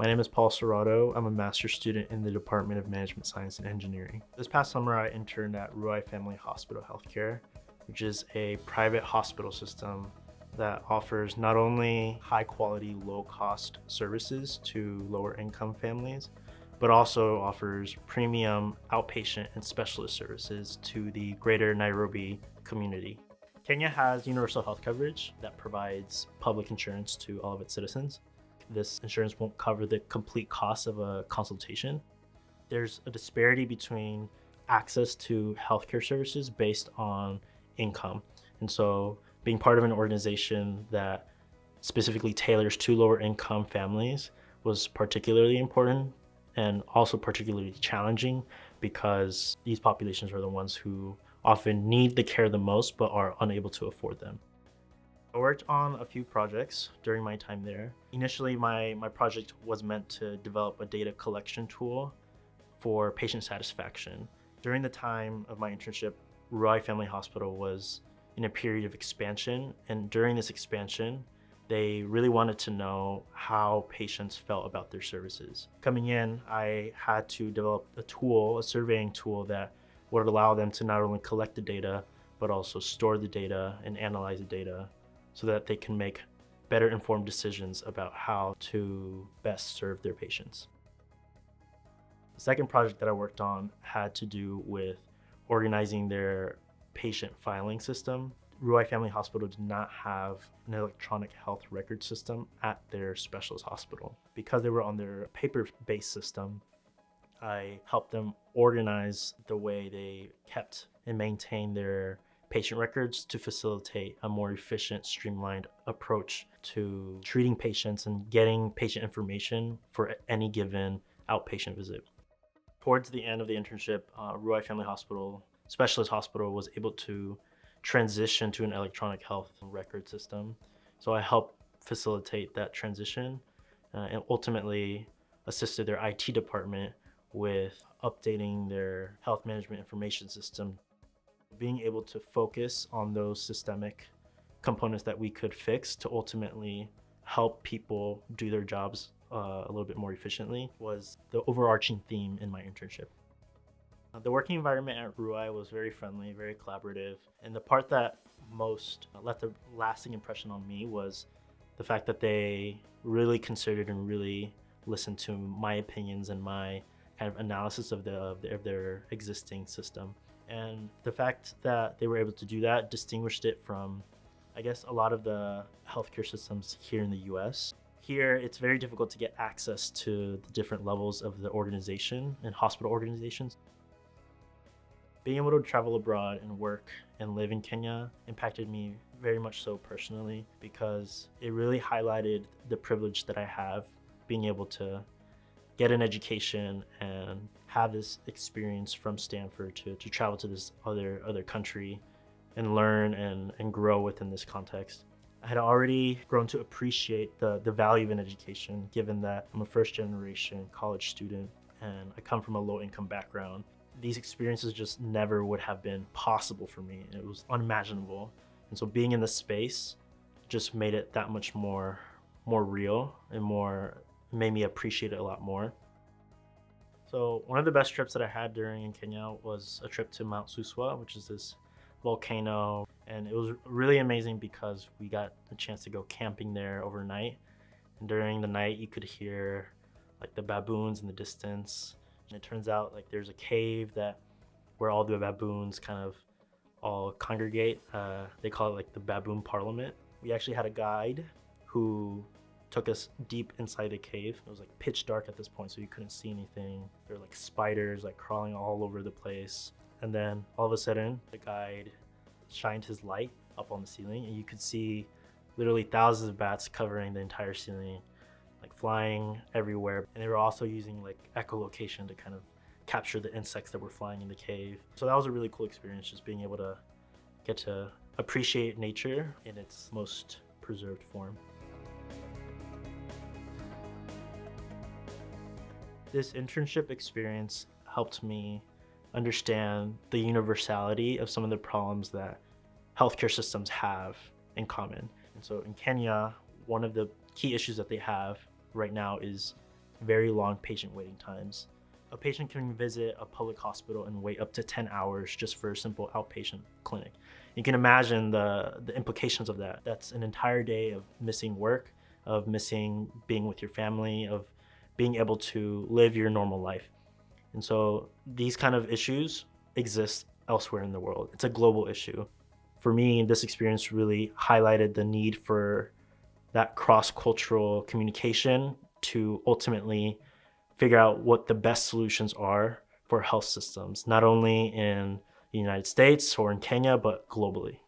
My name is Paul Serrato. I'm a master's student in the Department of Management Science and Engineering. This past summer, I interned at Ruai Family Hospital Healthcare, which is a private hospital system that offers not only high quality, low cost services to lower income families, but also offers premium outpatient and specialist services to the greater Nairobi community. Kenya has universal health coverage that provides public insurance to all of its citizens. This insurance won't cover the complete cost of a consultation. There's a disparity between access to healthcare services based on income. And so being part of an organization that specifically tailors to lower income families was particularly important and also particularly challenging because these populations are the ones who often need the care the most but are unable to afford them. I worked on a few projects during my time there. Initially, my, my project was meant to develop a data collection tool for patient satisfaction. During the time of my internship, Ruai Family Hospital was in a period of expansion, and during this expansion, they really wanted to know how patients felt about their services. Coming in, I had to develop a tool, a surveying tool that would allow them to not only collect the data, but also store the data and analyze the data so that they can make better informed decisions about how to best serve their patients. The second project that I worked on had to do with organizing their patient filing system Ruai Family Hospital did not have an electronic health record system at their specialist hospital. Because they were on their paper-based system, I helped them organize the way they kept and maintained their patient records to facilitate a more efficient, streamlined approach to treating patients and getting patient information for any given outpatient visit. Towards the end of the internship, uh, Ruai Family Hospital, Specialist Hospital, was able to transition to an electronic health record system. So I helped facilitate that transition uh, and ultimately assisted their IT department with updating their health management information system. Being able to focus on those systemic components that we could fix to ultimately help people do their jobs uh, a little bit more efficiently was the overarching theme in my internship. Uh, the working environment at Ruai was very friendly, very collaborative. And the part that most left a lasting impression on me was the fact that they really considered and really listened to my opinions and my kind of analysis of, the, of, of their existing system. And the fact that they were able to do that distinguished it from, I guess, a lot of the healthcare systems here in the US. Here, it's very difficult to get access to the different levels of the organization and hospital organizations being able to travel abroad and work and live in Kenya impacted me very much so personally because it really highlighted the privilege that I have being able to get an education and have this experience from Stanford to, to travel to this other other country and learn and, and grow within this context. I had already grown to appreciate the, the value of an education given that I'm a first generation college student and I come from a low income background these experiences just never would have been possible for me. It was unimaginable. And so being in the space just made it that much more more real and more made me appreciate it a lot more. So one of the best trips that I had during in Kenya was a trip to Mount Suswa, which is this volcano. And it was really amazing because we got a chance to go camping there overnight. And during the night, you could hear like the baboons in the distance. And it turns out like there's a cave that where all the baboons kind of all congregate. Uh, they call it like the baboon parliament. We actually had a guide who took us deep inside the cave. It was like pitch dark at this point, so you couldn't see anything. There were like spiders like crawling all over the place. And then all of a sudden, the guide shined his light up on the ceiling, and you could see literally thousands of bats covering the entire ceiling like flying everywhere. And they were also using like echolocation to kind of capture the insects that were flying in the cave. So that was a really cool experience, just being able to get to appreciate nature in its most preserved form. This internship experience helped me understand the universality of some of the problems that healthcare systems have in common. And so in Kenya, one of the key issues that they have right now is very long patient waiting times. A patient can visit a public hospital and wait up to 10 hours just for a simple outpatient clinic. You can imagine the, the implications of that. That's an entire day of missing work, of missing being with your family, of being able to live your normal life. And so these kind of issues exist elsewhere in the world. It's a global issue. For me, this experience really highlighted the need for that cross cultural communication to ultimately figure out what the best solutions are for health systems, not only in the United States or in Kenya, but globally.